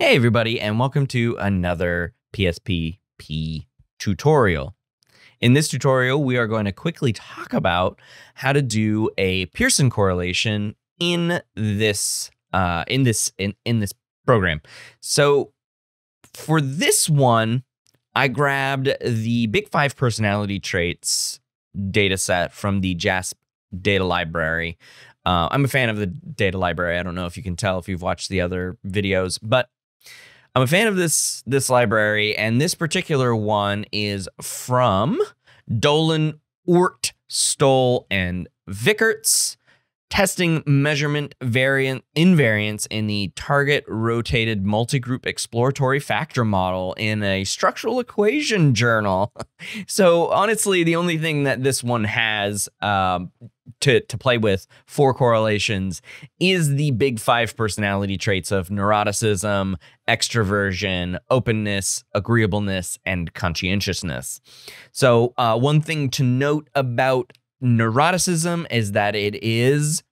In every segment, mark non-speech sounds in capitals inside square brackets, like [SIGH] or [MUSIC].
Hey, everybody, and welcome to another PSPP tutorial. In this tutorial, we are going to quickly talk about how to do a Pearson correlation in this uh, in this in, in this program. So for this one, I grabbed the Big Five personality traits data set from the JASP data library. Uh, I'm a fan of the data library. I don't know if you can tell if you've watched the other videos, but I'm a fan of this this library, and this particular one is from Dolan, Oort, Stoel, and Wicherts testing measurement variant invariance in the target rotated multigroup exploratory factor model in a structural equation journal. [LAUGHS] so honestly, the only thing that this one has um, to to play with for correlations is the big five personality traits of neuroticism, extroversion, openness, agreeableness, and conscientiousness. So uh, one thing to note about neuroticism is that it is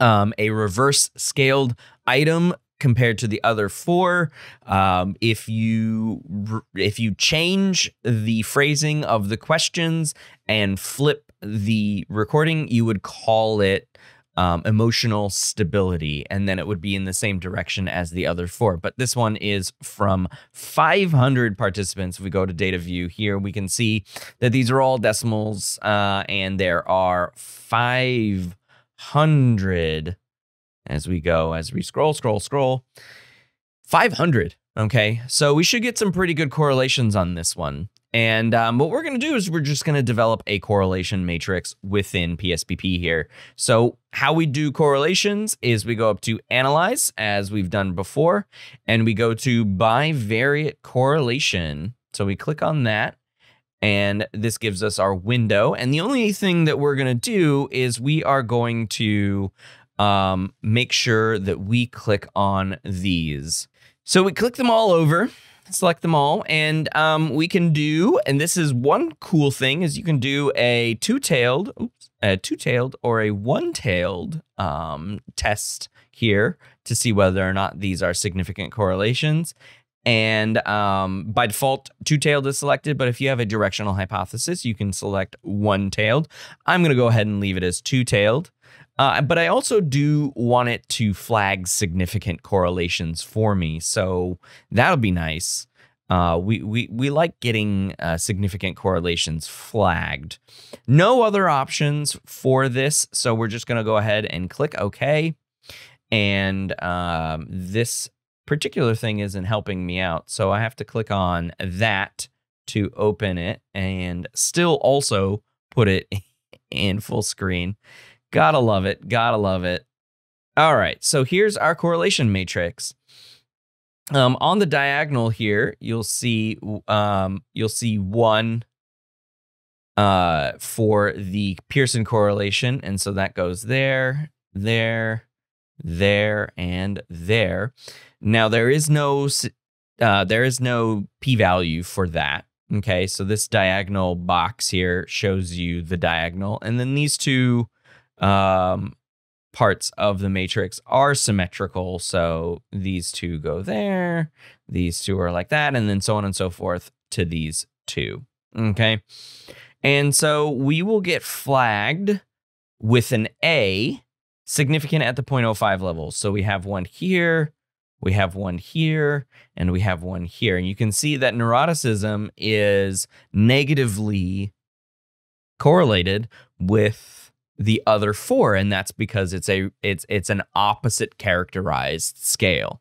um, a reverse scaled item compared to the other four. Um, if you if you change the phrasing of the questions and flip the recording, you would call it um, emotional stability, and then it would be in the same direction as the other four. But this one is from 500 participants. If we go to data view here, we can see that these are all decimals, uh, and there are 500 as we go, as we scroll, scroll, scroll. 500. Okay. So we should get some pretty good correlations on this one. And um, what we're going to do is we're just going to develop a correlation matrix within PSPP here. So how we do correlations is we go up to analyze as we've done before, and we go to bivariate correlation. So we click on that and this gives us our window. And the only thing that we're going to do is we are going to um, make sure that we click on these. So we click them all over select them all and um, we can do and this is one cool thing is you can do a two-tailed oops, a two-tailed or a one-tailed um, test here to see whether or not these are significant correlations. And um, by default two-tailed is selected but if you have a directional hypothesis you can select one-tailed. I'm going to go ahead and leave it as two-tailed uh, but I also do want it to flag significant correlations for me, so that'll be nice. Uh, we, we, we like getting uh, significant correlations flagged. No other options for this, so we're just going to go ahead and click OK. And um, this particular thing isn't helping me out, so I have to click on that to open it and still also put it [LAUGHS] in full screen. Gotta love it. Gotta love it. All right. So here's our correlation matrix. Um, on the diagonal here, you'll see um, you'll see one uh, for the Pearson correlation, and so that goes there, there, there, and there. Now there is no uh, there is no p-value for that. Okay, so this diagonal box here shows you the diagonal, and then these two um, parts of the matrix are symmetrical. So these two go there, these two are like that, and then so on and so forth to these two. Okay. And so we will get flagged with an A significant at the 0.05 level. So we have one here, we have one here, and we have one here. And you can see that neuroticism is negatively correlated with the other four and that's because it's a it's it's an opposite characterized scale.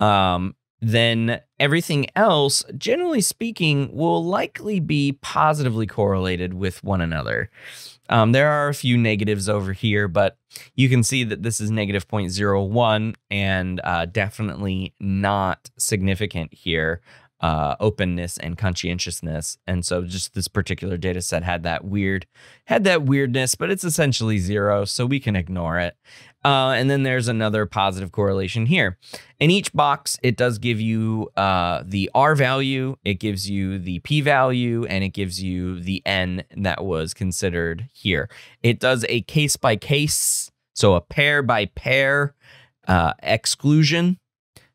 Um, then everything else generally speaking will likely be positively correlated with one another. Um, there are a few negatives over here but you can see that this is negative 0.01 and uh, definitely not significant here uh, openness and conscientiousness. And so just this particular data set had that weird, had that weirdness, but it's essentially zero, so we can ignore it. Uh, and then there's another positive correlation here. In each box, it does give you uh, the R value, it gives you the P value, and it gives you the N that was considered here. It does a case by case, so a pair by pair uh, exclusion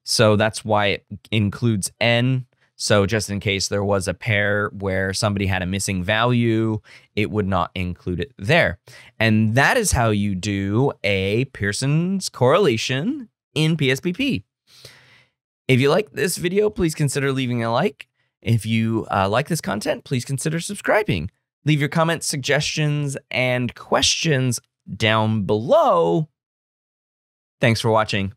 So that's why it includes n. So just in case there was a pair where somebody had a missing value, it would not include it there. And that is how you do a Pearson's correlation in PSPP. If you like this video, please consider leaving a like. If you uh, like this content, please consider subscribing. Leave your comments, suggestions, and questions down below. Thanks for watching.